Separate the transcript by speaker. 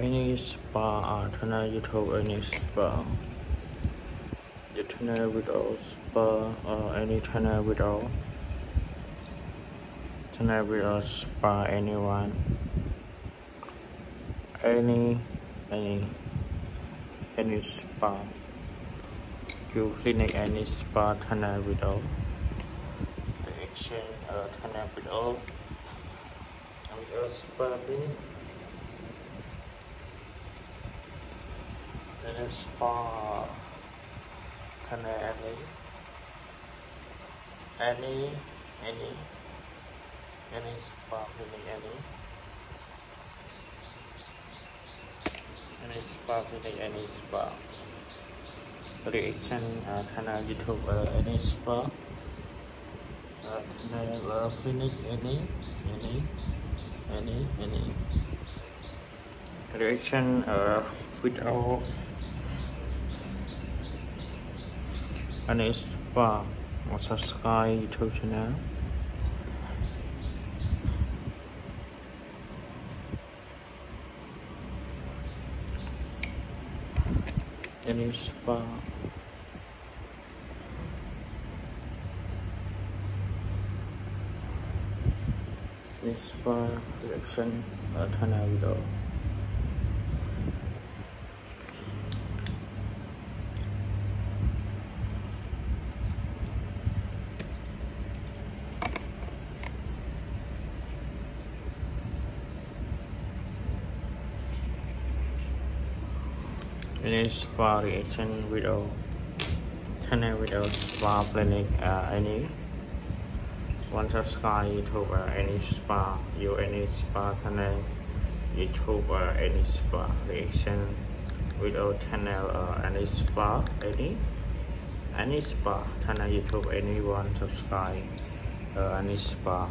Speaker 1: any spa uh, channel YouTube any spa. The channel without spa or any channel without. Channel without spa anyone. Any any any spa. You clinic any spa channel without. The exchange uh, channel without. Without spa clinic and a spa channel any any any any spa clinic any any spa clinic any spa reaction uh, youtube uh, any spa uh, uh, any any any any reaction uh, without any spa or subscribe youtube channel. Any spa any spa reaction ở channel video any spa reaction video. Channel video spa clinic uh, any one subscribe youtube uh, any spa you any spa channel youtube uh, any spa reaction video channel uh, any spa any any spa channel youtube anyone subscribe uh, any spa